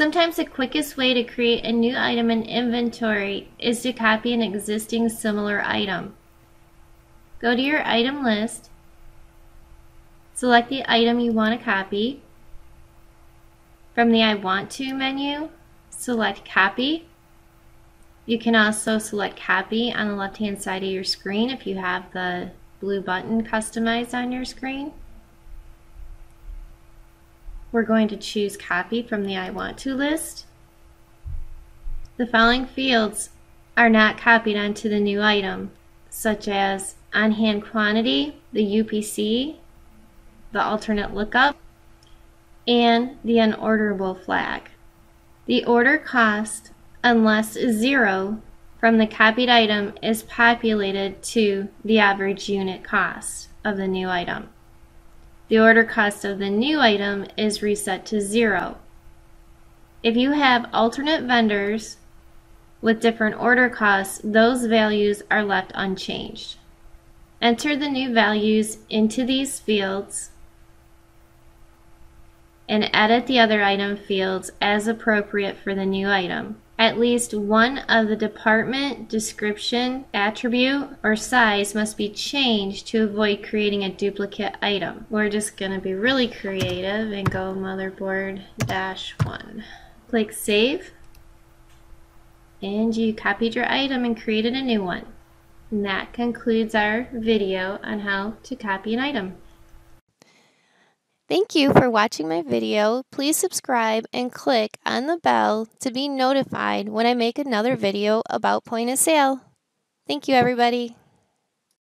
Sometimes the quickest way to create a new item in inventory is to copy an existing similar item. Go to your item list, select the item you want to copy. From the I want to menu, select copy. You can also select copy on the left hand side of your screen if you have the blue button customized on your screen. We're going to choose copy from the I want to list. The following fields are not copied onto the new item, such as on-hand quantity, the UPC, the alternate lookup, and the unorderable flag. The order cost, unless zero from the copied item, is populated to the average unit cost of the new item. The order cost of the new item is reset to zero. If you have alternate vendors with different order costs, those values are left unchanged. Enter the new values into these fields and edit the other item fields as appropriate for the new item at least one of the department, description, attribute, or size must be changed to avoid creating a duplicate item. We're just going to be really creative and go motherboard dash one. Click save and you copied your item and created a new one. And that concludes our video on how to copy an item. Thank you for watching my video. Please subscribe and click on the bell to be notified when I make another video about point of sale. Thank you everybody.